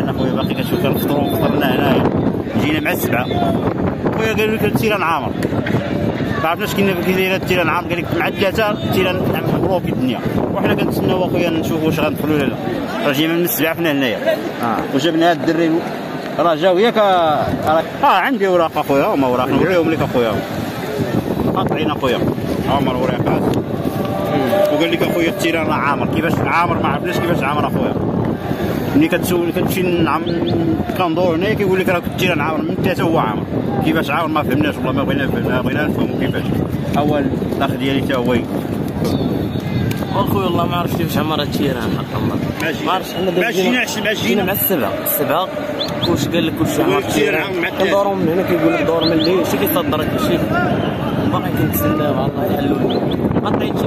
أنا خويا باقي كنشوف كنفطروا فطرنا هنايا جينا مع السبعة. خويا قال لك ال terrain عامر ما عرفناش كنا في الجزائر ال terrain عامر قال لك مع الثلاثه ال terrain مبروك الدنيا. وحنا كنتسناو أخويا نشوفوا واش غندخلوا ولا لا راه جينا من السبعة حنا هنايا. آه. آه. وجبنا هاد الدري راه جاو ياك. آه،, آه عندي أوراق أخويا. هما أوراق. نوريهم لك أخويا. قاطعين أخويا. عمر الأوراق. وقال لك اخويا ال terrain راه عامر. كيفاش عامر؟ ما عرفناش كيفاش عامر أخويا. ملي كتسول كتمشي نعم كندور هنا كيقول لك راه ال terrain عامر من ثلاثة هو عامر. كيفاش عامر؟ ما فهمناش والله ما بغينا ما بغينا نفهموا كيفاش. أول الأخ ديالي حتى هو. اخويا والله ما عرفتش كيفاش عمر. ال terrain ماشي ما عرفتش. حنا ما جينا جينا مع السبعه السبعه كلشي قال لك كلشي عمر ال terrain. كندورو من هنا كيقول لك دور من الليل. شي كيصدرك شي. باقي كنتسناو الله يحلو. ما نيتي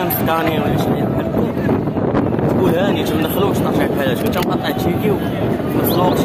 كنا مسكانين ولا شي بحال هكا تقول هاني ما ندخلوش طاشع بحال هادشي كنت مقطع تشيكي وفي نفس الوقت